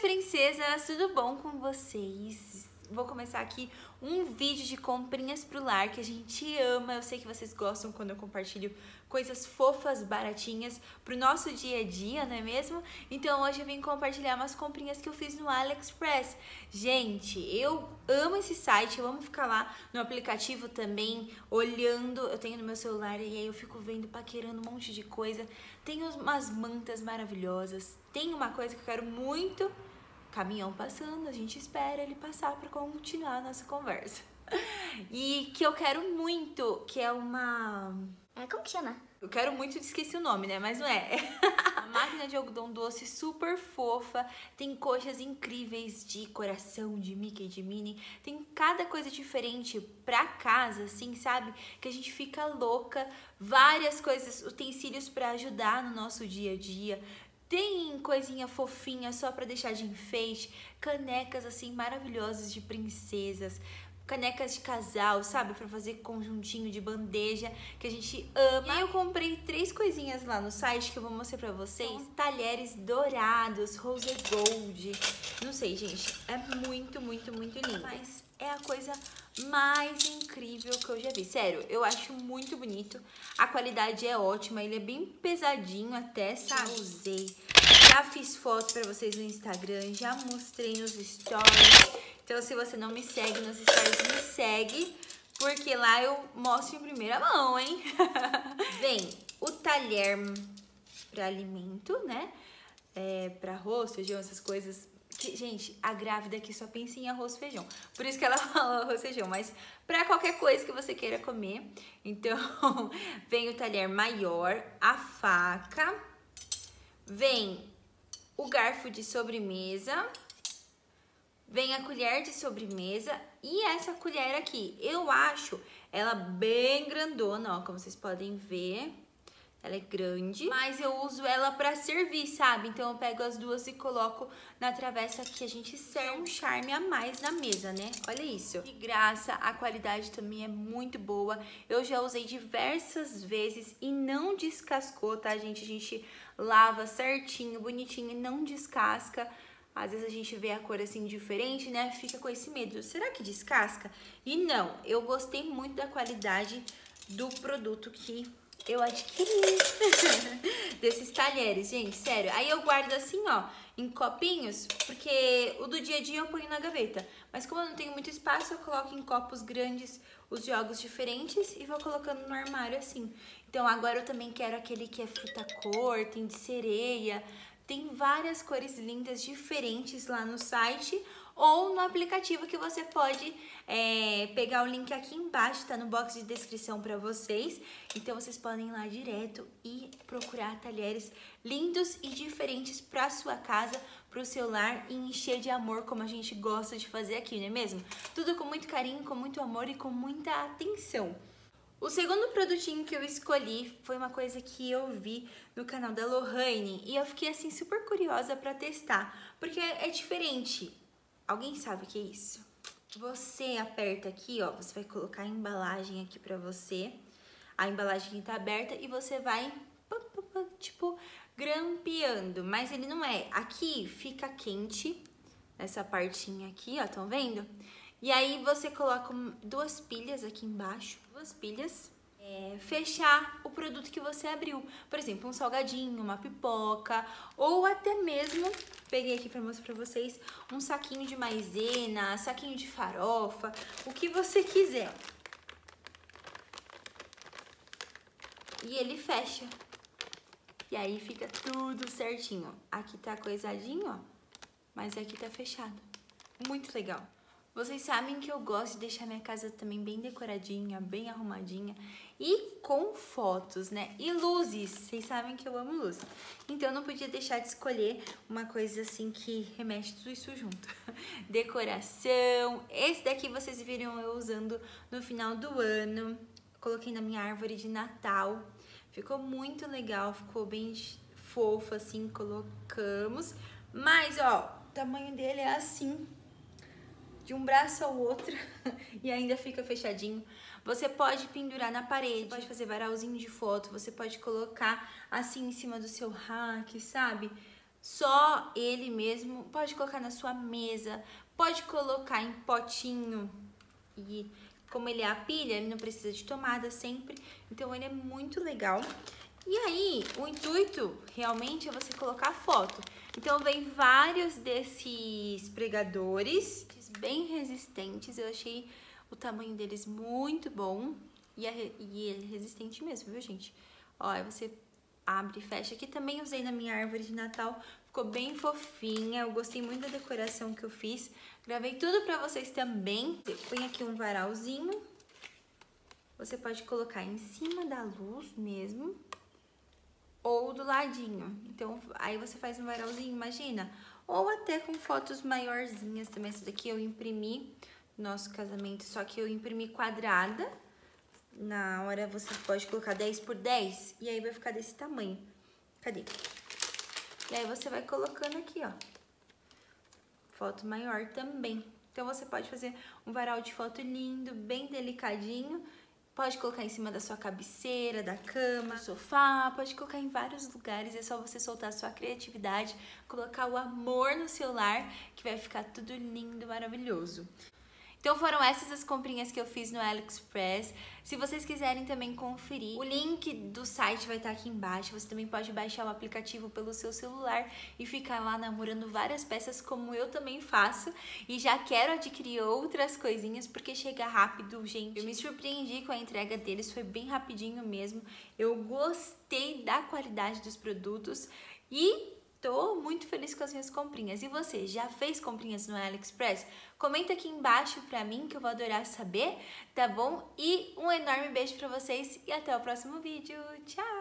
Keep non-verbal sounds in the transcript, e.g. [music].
princesas, tudo bom com vocês? Vou começar aqui um vídeo de comprinhas pro lar que a gente ama. Eu sei que vocês gostam quando eu compartilho coisas fofas, baratinhas pro nosso dia a dia, não é mesmo? Então hoje eu vim compartilhar umas comprinhas que eu fiz no AliExpress. Gente, eu amo esse site, eu amo ficar lá no aplicativo também, olhando. Eu tenho no meu celular e aí eu fico vendo, paquerando um monte de coisa. Tem umas mantas maravilhosas. Tem uma coisa que eu quero muito caminhão passando, a gente espera ele passar para continuar a nossa conversa. [laughs] E que eu quero muito, que é uma. É, como que chama? Eu quero muito, esqueci o nome, né? Mas não é. [laughs] A máquina de algodão doce super fofa. Tem coxas incríveis de coração, de Mickey, de Minnie. Tem cada coisa diferente pra casa, assim, sabe? Que a gente fica louca. Várias coisas, utensílios para ajudar no nosso dia a dia. Tem coisinha fofinha só para deixar de enfeite, canecas assim maravilhosas de princesas, canecas de casal, sabe, para fazer conjuntinho de bandeja que a gente ama. E eu comprei três coisinhas lá no site que eu vou mostrar para vocês. São talheres dourados, rose gold. Não sei, gente, é muito, muito, muito lindo. Mas é a coisa mais incrível que eu já vi. Sério, eu acho muito bonito. A qualidade é ótima, ele é bem pesadinho até, sabe? Já usei. Já fiz fotos pra vocês no Instagram, já mostrei nos stories. Então, se você não me segue nos stories, me segue. Porque lá eu mostro em primeira mão, hein? [laughs] Vem o talher para alimento, né? É, para arroz, feijão, essas coisas que, gente, a grávida aqui só pensa em arroz e feijão. Por isso que ela [laughs] fala arroz e feijão. Mas para qualquer coisa que você queira comer. Então, [laughs] vem o talher maior, a faca. Vem o garfo de sobremesa. Vem a colher de sobremesa. E essa colher aqui, eu acho ela bem grandona, ó. Como vocês podem ver. Ela é grande, mas eu uso ela pra servir, sabe? Então eu pego as duas e coloco na travessa que a gente serve um charme a mais na mesa, né? Olha isso. De graça, a qualidade também é muito boa. Eu já usei diversas vezes e não descascou, tá, gente? A gente lava certinho, bonitinho e não descasca. Às vezes a gente vê a cor assim diferente, né? Fica com esse medo. Será que descasca? E não, eu gostei muito da qualidade do produto que eu adquiri [laughs] desses talheres, gente, sério. Aí eu guardo assim, ó, em copinhos, porque o do dia a dia eu ponho na gaveta. Mas como eu não tenho muito espaço, eu coloco em copos grandes os jogos diferentes e vou colocando no armário assim. Então agora eu também quero aquele que é fruta cor, tem de sereia, tem várias cores lindas diferentes lá no site ou no aplicativo que você pode é, pegar o link aqui embaixo, tá no box de descrição para vocês. Então vocês podem ir lá direto e procurar talheres lindos e diferentes para sua casa, para o seu lar e encher de amor como a gente gosta de fazer aqui, não é mesmo? Tudo com muito carinho, com muito amor e com muita atenção. O segundo produtinho que eu escolhi foi uma coisa que eu vi no canal da Lohane e eu fiquei assim super curiosa para testar, porque é diferente. Alguém sabe o que é isso? Você aperta aqui, ó, você vai colocar a embalagem aqui pra você. A embalagem tá aberta e você vai, tipo, grampeando. Mas ele não é. Aqui fica quente, essa partinha aqui, ó, estão vendo? E aí você coloca duas pilhas aqui embaixo, duas pilhas é, fechar o produto que você abriu. Por exemplo, um salgadinho, uma pipoca, ou até mesmo, peguei aqui para mostrar para vocês, um saquinho de maisena, saquinho de farofa, o que você quiser. E ele fecha. E aí fica tudo certinho. Aqui tá coisadinho, ó, mas aqui tá fechado. Muito legal. Vocês sabem que eu gosto de deixar minha casa também bem decoradinha, bem arrumadinha e com fotos, né? E luzes, vocês sabem que eu amo luz. Então eu não podia deixar de escolher uma coisa assim que remete tudo isso junto. [laughs] Decoração. Esse daqui vocês viram eu usando no final do ano. Coloquei na minha árvore de Natal. Ficou muito legal, ficou bem fofo assim, colocamos. Mas, ó, o tamanho dele é assim, de um braço ao outro [laughs] e ainda fica fechadinho. Você pode pendurar na parede, pode fazer varalzinho de foto, você pode colocar assim em cima do seu rack, sabe? só ele mesmo, pode colocar na sua mesa, pode colocar em potinho e como ele é a pilha, ele não precisa de tomada sempre, então ele é muito legal. E aí, o intuito realmente é você colocar foto. Então vem vários desses pregadores, bem resistentes, eu achei o tamanho deles muito bom e, é, e é resistente mesmo, viu gente? Ó, você abre e fecha. Aqui também usei na minha árvore de Natal, ficou bem fofinha, eu gostei muito da decoração que eu fiz. Gravei tudo pra vocês também. Põe aqui um varalzinho, você pode colocar em cima da luz mesmo ou do ladinho. Então, aí você faz um varalzinho, imagina? Ou até com fotos maiorzinhas também. Essa daqui eu imprimi nosso casamento, só que eu imprimi quadrada. Na hora você pode colocar 10 por 10 e aí vai ficar desse tamanho. Cadê? E aí você vai colocando aqui, ó. Foto maior também. Então você pode fazer um varal de foto lindo, bem delicadinho. Pode colocar em cima da sua cabeceira, da cama, do sofá, pode colocar em vários lugares. É só você soltar a sua criatividade, colocar o amor no seu lar, que vai ficar tudo lindo, maravilhoso. Então foram essas as comprinhas que eu fiz no AliExpress. Se vocês quiserem também conferir, o link do site vai estar aqui embaixo. Você também pode baixar o aplicativo pelo seu celular e ficar lá namorando várias peças como eu também faço. E já quero adquirir outras coisinhas porque chega rápido, gente. Eu me surpreendi com a entrega deles, foi bem rapidinho mesmo. Eu gostei da qualidade dos produtos e muito feliz com as minhas comprinhas. E você, já fez comprinhas no AliExpress? Comenta aqui embaixo pra mim que eu vou adorar saber, tá bom? E um enorme beijo pra vocês e até o próximo vídeo. Tchau!